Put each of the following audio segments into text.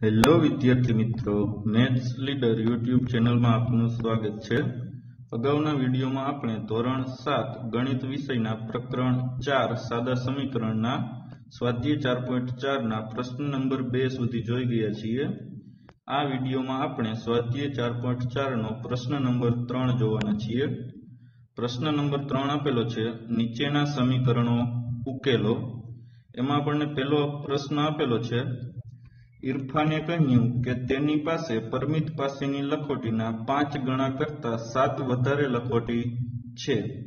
Hello વિદ્યાર્થી મિત્રો maths leader YouTube ચેનલમાં આપનું સ્વાગત છે. અગાઉના વિડીયોમાં આપણે ધોરણ સાત ગણિત વિષયના પ્રકરણ ચાર સાદા સમીકરણના સ્વાધ્યાય ચાર પોઈન્ટ ચારના પ્રશ્ન નંબર બે સુધી જોઈ ગયા છીએ. આ વિડીયોમાં આપણે સ્વાધ્યાય ચાર પોઈન્ટ ચારનો પ્રશ્ન નંબર ત્રણ જોવાના છીએ. પ્રશ્ન નંબર ત્રણ આપેલો છે, નીચેના સમીકરણો ઉકેલો. એમાં આપણને પહેલો પ્રશ્ન આપેલો છે ઇરફાને કહ્યું કે તેની પાસે પરમિત પાસેની લખોટીના પાંચ ગણા કરતા સાત વધારે લખોટી છે.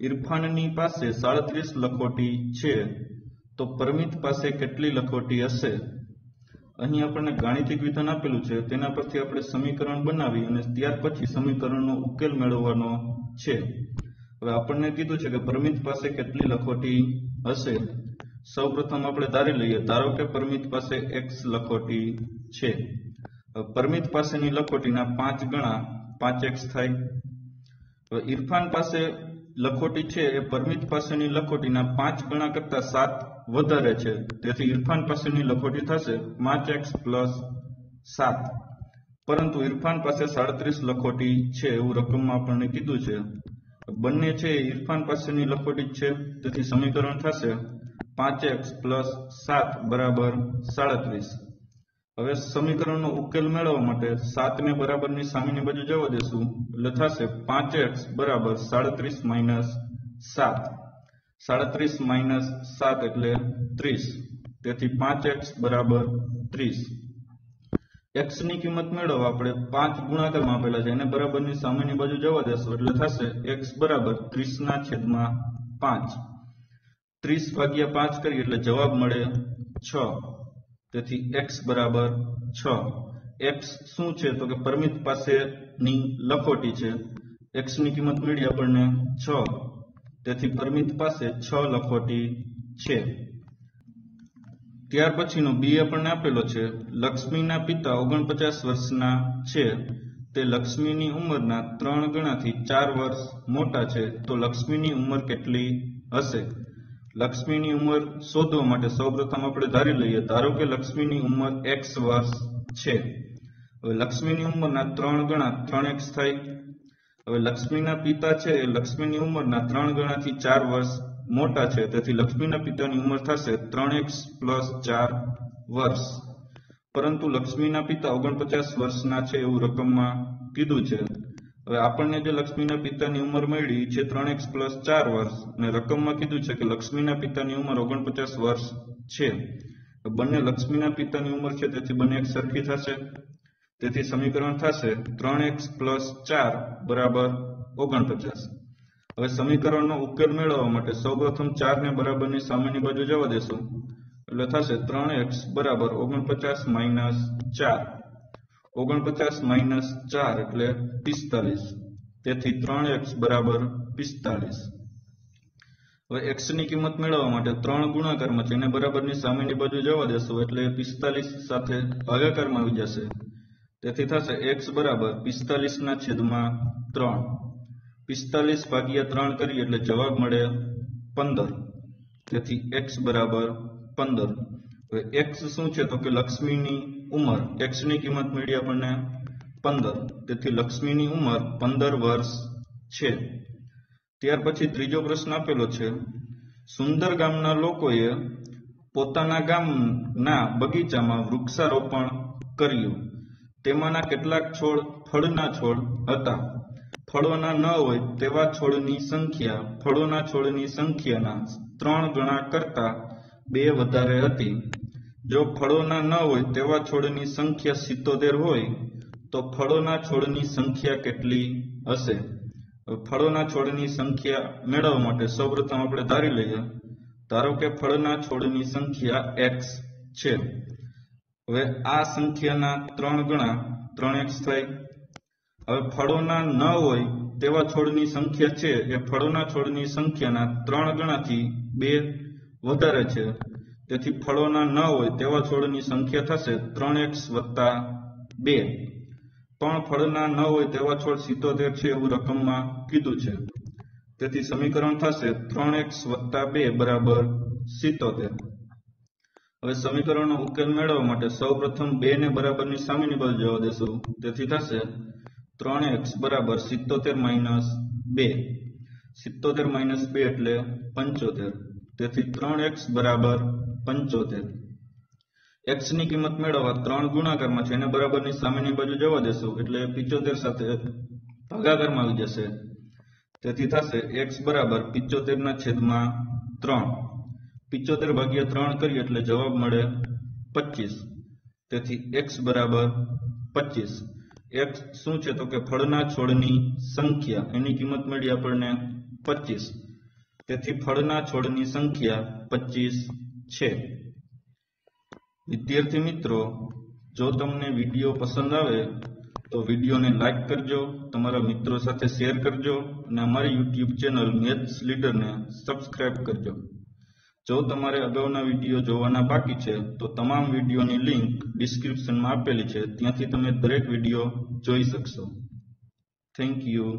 ઇરફાનની પાસે સાડત્રીસ લખોટી છે. તો પરમિત પાસે કેટલી લખોટી હશે? અહીં આપણને ગાણિતિક વિધાન આપેલું છે. તેના પરથી આપણે સમીકરણ બનાવી અને ત્યાર પછી સમીકરણનો ઉકેલ મેળવવાનો છે. હવે આપણને કીધું છે કે પરમિત પાસે કેટલી લખોટી હશે? સૌપ્રથમ આપણે ધારી લઈએ, ધારો કે પરમિત પાસે એક્સ લખોટી છે. પરમિત પાસેની લખોટીના પાંચ ગણા પાંચ એક્સ થાય. હવે ઇરફાન પાસે લખોટી છે એ પરમિત પાસેની લખોટીના પાંચ ગણા કરતા સાત વધારે છે. તેથી ઇરફાન પાસેની લખોટી થશે પાંચ એક્સ પ્લસ સાત. પરંતુ ઇરફાન પાસે સાડત્રીસ લખોટી છે એવું રકમમાં આપણને કીધું છે. બંને છે ઇરફાન પાસેની લખોટી છે. તેથી સમીકરણ થશે પાંચ એક્સ પ્લસ સાત બરાબર સાડત્રીસ. હવે સમીકરણનો ઉકેલ મેળવવા માટે સાતને બરાબરની સામેની બાજુ જવા દેશું. એટલે થશે પાંચ એક્સ બરાબર સાડત્રીસ માઇનસ સાત. સાડત્રીસ માઇનસ સાત એટલે ત્રીસ. તેથી પાંચ એક્સ બરાબર ત્રીસ. એક્સની કિંમત મેળવવા આપણે પાંચ ગુણાકારમાં આપેલા છે. એને બરાબરની સામેની બાજુ જવા દેશું. એટલે થશે એક્સ બરાબર ત્રીસના છેદમાં પાંચ. ત્રીસ ભાગ્યા પાંચ કરીએ એટલે જવાબ મળે છ. તેથી એક્સ બરાબર છ. એક્સ શું છે? તો કે પરમિત પાસેની લખોટી છે. એક્સની કિંમત મળી આપણને છ. તેથી પરમિત પાસે છ લખોટી છે. ત્યાર પછીનો બી આપણને આપેલો છે. લક્ષ્મીના પિતા ઓગણપચાસ વર્ષના છે. તે લક્ષ્મીની ઉંમરના ત્રણ ગણાથી ચાર વર્ષ મોટા છે. તો લક્ષ્મીની ઉંમર કેટલી હશે? લક્ષ્મીની ઉંમર શોધવા માટે સૌપ્રથમ આપણે ધારી લઈએ, ધારો કે લક્ષ્મીની ઉંમર એક્સ વર્ષ છે. હવે લક્ષ્મીની ઉંમરના ત્રણ ગણા ત્રણ એક્સ થાય. હવે લક્ષ્મીના પિતા છે એ લક્ષ્મીની ઉંમરના ત્રણ ગણાથી ચાર વર્ષ મોટા છે. તેથી લક્ષ્મીના પિતાની ઉંમર થશે ત્રણ એક્સ પ્લસ ચાર વર્ષ. પરંતુ લક્ષ્મીના પિતા ઓગણપચાસ વર્ષના છે એવું રકમમાં કીધું છે. હવે આપણને જે લક્ષ્મીના પિતાની ઉંમર મળી છે ત્રણ એક્સ પ્લસ ચાર વર્ષ અને રકમમાં કીધું છે કે લક્ષ્મીના પિતાની ઉંમર ઓગણપચાસ વર્ષ છે. બંને લક્ષ્મીના પિતાની ઉંમર છે, તેથી બંને એક સરખી થશે. તેથી સમીકરણ થશે ત્રણ એક્સ પ્લસ ચાર બરાબર ઓગણપચાસ. હવે સમીકરણનો ઉકેલ મેળવવા માટે સૌપ્રથમ ચારને બરાબરની સામેની બાજુ જવા દેશું. એટલે થશે ત્રણ એક્સ બરાબર ઓગણપચાસ માઇનસ ચાર. ઓગણપચાસ માઇનસ ચાર એટલે પિસ્તાલીસ. તેથી ત્રણ એક્સ બરાબર પિસ્તાલીસ. હવે એક્સની કિંમત મેળવવા માટે ત્રણ ગુણાકારમાં છે એને બરાબરની સામેની બાજુ જવા દેશું એટલે પિસ્તાલીસ સાથે ભાગાકારમાં આવી જશે. તેથી થશે એક્સ બરાબર પિસ્તાલીસ ના છેદમાં ત્રણ. પિસ્તાલીસ ભાગ્યા ત્રણ કરીએ એટલે જવાબ મળે પંદર. તેથી એક્સ બરાબર પંદર. એક્સ શું છે? તો કે લક્ષ્મીની ઉંમર. એક્સની કિંમત મળી આપણને પંદર. તેથી લક્ષ્મીની ઉંમર પંદર વર્ષ છે. ત્યાર પછી ત્રીજો પ્રશ્ન આપેલો છે. સુંદર ગામના લોકોએ પોતાના ગામના બગીચામાં વૃક્ષારોપણ કર્યું. તેમાંના કેટલાક છોડ ફળના છોડ હતા. ફળોના ન હોય તેવા છોડની સંખ્યા ફળોના છોડની સંખ્યાના ત્રણ ગણા કરતા બે વધારે હતી. જો ફળોના ન હોય તેવા છોડની સંખ્યા સિત્તોતેર હોય, તો ફળોના છોડની સંખ્યા કેટલી હશે? ફળોના છોડની સંખ્યા મેળવવા માટે સૌપ્રથમ આપણે ધારી લઈએ. ધારો કે ફળના છોડની સંખ્યા એક્સ છે. હવે આ સંખ્યાના ત્રણ ગણા, ત્રણ એક્સ થાય. હવે ફળોના ન હોય તેવા છોડની સંખ્યા છે એ ફળોના છોડની સંખ્યાના ત્રણ ગણાથી બે વધારે છે. તેથી ફળોના ન હોય તેવા છોડની સંખ્યા થશે ત્રણ એક્સ વત્તા બે. પણ ફળના ન હોય તેવા છોડ સિત્તોતેર છે એવું રકમમાં કીધું છે. તેથી સમીકરણ થશે ત્રણ એક્સ વત્તા બે બરાબર સિત્તોતેર. હવે સમીકરણનો ઉકેલ મેળવવા માટે સૌપ્રથમ બે ને બરાબરની સામેની બાજુ જવા દેશું. તેથી થશે ત્રણ એક્સ બરાબર સિત્તોતેર માઇનસ બે. સિત્તોતેર માઇનસ બે એટલે પંચોતેર. તેથી ત્રણ એક્સ બરાબર પંચોતેર. એક્સની કિંમત મેળવવા ત્રણ ગુણાકારમાં છે એને બરાબરની સામેની બાજુ જવા દેશું એટલે પિચોતેર સાથે ભાગાકારમાં આવી જશે. તેથી થશે એક્સ બરાબર પિચોતેર ના છેદમાં ત્રણ. પિચોતેર ભાગ્યા ત્રણ કરીએ એટલે જવાબ મળે પચીસ. તેથી એક્સ બરાબર પચીસ. એક્સ શું છે? તો કે ફળના છોડની સંખ્યા. એની કિંમત મળી આપણને પચીસ. તેથી ફળના છોડની સંખ્યા પચીસ છે. વિદ્યાર્થી મિત્રો, જો તમને વીડિયો પસંદ આવે, તો વિડીયોને લાઇક કરજો, તમારા મિત્રો સાથે શેર કરજો અને અમારી યુટ્યુબ ચેનલ મેથ્સ લીડરને સબસ્ક્રાઇબ કરજો. જો તમારે અગાઉના વીડિયો જોવાના બાકી છે, તો તમામ વિડીયોની લિંક ડિસ્ક્રિપ્શનમાં આપેલી છે, ત્યાંથી તમે દરેક વીડિયો જોઈ શકશો. Thank you.